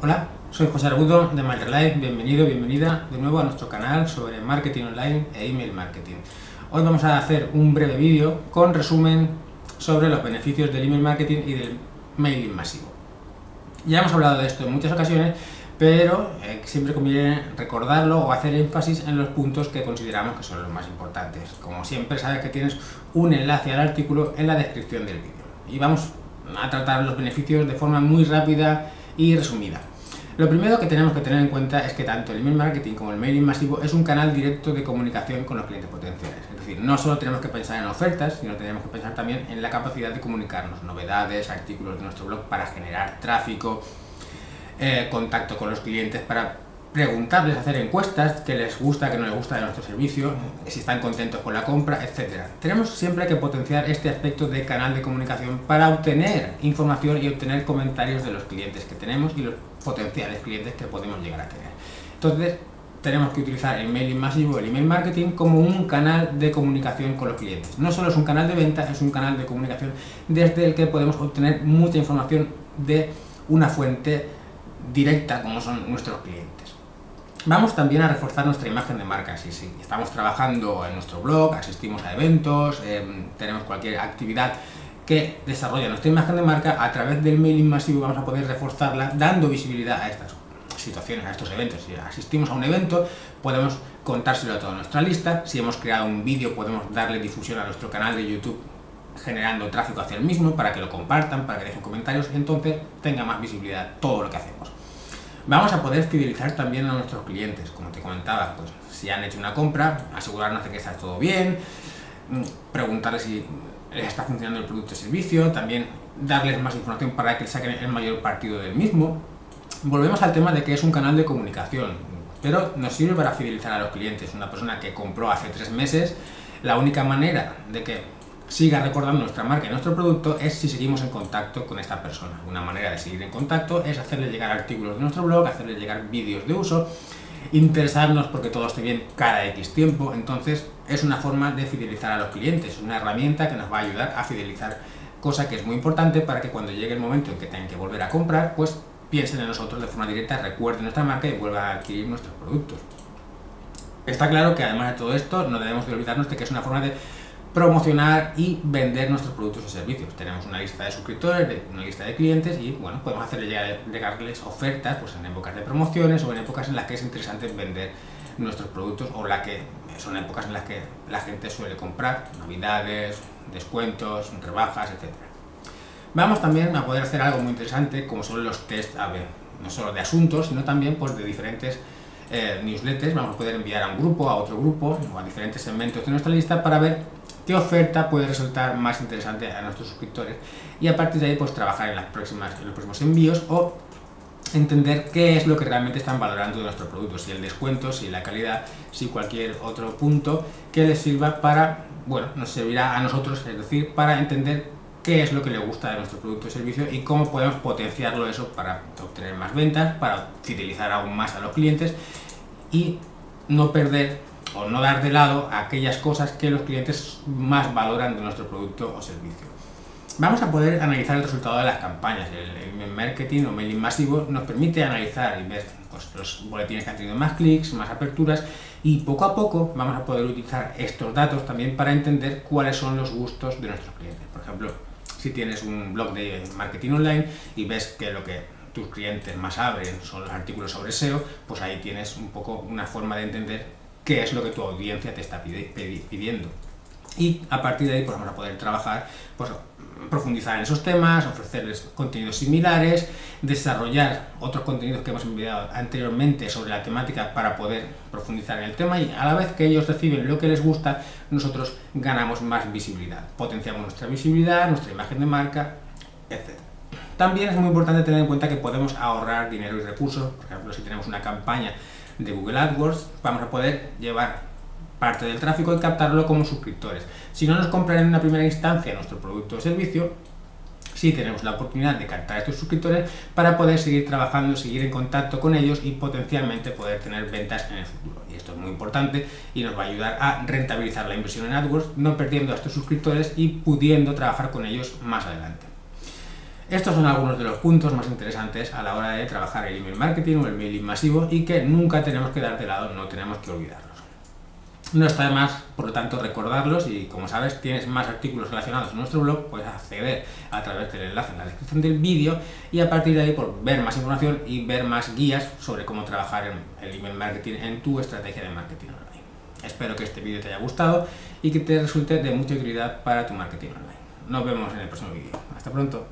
Hola, soy José Argudo de MyRelife, bienvenido, bienvenida de nuevo a nuestro canal sobre marketing online e email marketing. Hoy vamos a hacer un breve vídeo con resumen sobre los beneficios del email marketing y del mailing masivo. Ya hemos hablado de esto en muchas ocasiones, pero eh, siempre conviene recordarlo o hacer énfasis en los puntos que consideramos que son los más importantes. Como siempre, sabes que tienes un enlace al artículo en la descripción del vídeo. Y vamos a tratar los beneficios de forma muy rápida y resumida. Lo primero que tenemos que tener en cuenta es que tanto el email marketing como el mailing masivo es un canal directo de comunicación con los clientes potenciales. Es decir, no solo tenemos que pensar en ofertas, sino tenemos que pensar también en la capacidad de comunicarnos novedades, artículos de nuestro blog para generar tráfico, eh, contacto con los clientes para preguntarles, hacer encuestas, qué les gusta, qué no les gusta de nuestro servicio, si están contentos con la compra, etc. Tenemos siempre que potenciar este aspecto de canal de comunicación para obtener información y obtener comentarios de los clientes que tenemos y los potenciales clientes que podemos llegar a tener. Entonces, tenemos que utilizar el mailing masivo, el email marketing, como un canal de comunicación con los clientes. No solo es un canal de venta, es un canal de comunicación desde el que podemos obtener mucha información de una fuente directa como son nuestros clientes. Vamos también a reforzar nuestra imagen de marca, sí, sí. Estamos trabajando en nuestro blog, asistimos a eventos, em, tenemos cualquier actividad que desarrolla nuestra imagen de marca, a través del mailing masivo vamos a poder reforzarla dando visibilidad a estas situaciones, a estos eventos. Si asistimos a un evento, podemos contárselo a toda nuestra lista. Si hemos creado un vídeo, podemos darle difusión a nuestro canal de YouTube generando tráfico hacia el mismo para que lo compartan, para que dejen comentarios entonces tenga más visibilidad todo lo que hacemos. Vamos a poder fidelizar también a nuestros clientes, como te comentaba, pues si han hecho una compra, asegurarnos de que está todo bien, mm, preguntarles si está funcionando el producto o servicio, también darles más información para que saquen el mayor partido del mismo. Volvemos al tema de que es un canal de comunicación, pero nos sirve para fidelizar a los clientes. Una persona que compró hace tres meses, la única manera de que siga recordando nuestra marca y nuestro producto es si seguimos en contacto con esta persona. Una manera de seguir en contacto es hacerle llegar artículos de nuestro blog, hacerle llegar vídeos de uso, interesarnos porque todo esté bien cada X tiempo. Entonces es una forma de fidelizar a los clientes, una herramienta que nos va a ayudar a fidelizar, cosa que es muy importante para que cuando llegue el momento en que tengan que volver a comprar, pues piensen en nosotros de forma directa, recuerden nuestra marca y vuelvan a adquirir nuestros productos. Está claro que además de todo esto, no debemos de olvidarnos de que es una forma de promocionar y vender nuestros productos o servicios. Tenemos una lista de suscriptores, una lista de clientes y bueno, podemos hacerle llegarles ofertas pues, en épocas de promociones o en épocas en las que es interesante vender nuestros productos o la que son épocas en las que la gente suele comprar, navidades, descuentos, rebajas, etc. Vamos también a poder hacer algo muy interesante como son los test AB, no solo de asuntos, sino también pues, de diferentes eh, newsletters. Vamos a poder enviar a un grupo, a otro grupo o a diferentes segmentos de nuestra lista para ver qué oferta puede resultar más interesante a nuestros suscriptores y a partir de ahí pues trabajar en, las próximas, los próximos envíos o entender qué es lo que realmente están valorando de nuestro producto, si el descuento, si la calidad, si cualquier otro punto que les sirva para, bueno, nos servirá a nosotros, es decir, para entender qué es lo que le gusta de nuestro producto o servicio y cómo podemos potenciarlo eso para obtener más ventas, para fidelizar aún más a los clientes y no perder o no dar de lado aquellas cosas que los clientes más valoran de nuestro producto o servicio. Vamos a poder analizar el resultado de las campañas. El, marketing o mailing masivo nos permite analizar y ver pues, los boletines que han tenido más clics, más aperturas y poco a poco vamos a poder utilizar estos datos también para entender cuáles son los gustos de nuestros clientes. Por ejemplo, si tienes un blog de marketing online y ves que lo que tus clientes más abren son los artículos sobre SEO, pues ahí tienes un poco una forma de entender qué es lo que tu audiencia te está pidiendo. Y a partir de ahí pues vamos a poder trabajar, pues profundizar en esos temas, ofrecerles contenidos similares, desarrollar otros contenidos que hemos enviado anteriormente sobre la temática para poder profundizar en el tema y a la vez que ellos reciben lo que les gusta, nosotros ganamos más visibilidad, potenciamos nuestra visibilidad, nuestra imagen de marca, etc. También es muy importante tener en cuenta que podemos ahorrar dinero y recursos, por ejemplo, si tenemos una campaña de Google AdWords, vamos a poder llevar parte del tráfico y captarlo como suscriptores. Si no nos compran en una primera instancia nuestro producto o servicio, sí tenemos la oportunidad de captar a estos suscriptores para poder seguir trabajando, seguir en contacto con ellos y potencialmente poder tener ventas en el futuro. Y esto es muy importante y nos va a ayudar a rentabilizar la inversión en AdWords, no perdiendo a estos suscriptores y pudiendo trabajar con ellos más adelante. Estos son algunos de los puntos más interesantes a la hora de trabajar el email marketing o el mailing masivo y que nunca tenemos que dar de lado, no tenemos que olvidarlos. No está de más, por lo tanto, recordarlos y como sabes, tienes más artículos relacionados en nuestro blog, puedes acceder a través del enlace en la descripción del vídeo y a partir de ahí por ver más información y ver más guías sobre cómo trabajar el email marketing en tu estrategia de marketing online. Espero que este vídeo te haya gustado y que te resulte de mucha utilidad para tu marketing online. Nos vemos en el próximo vídeo. Hasta pronto.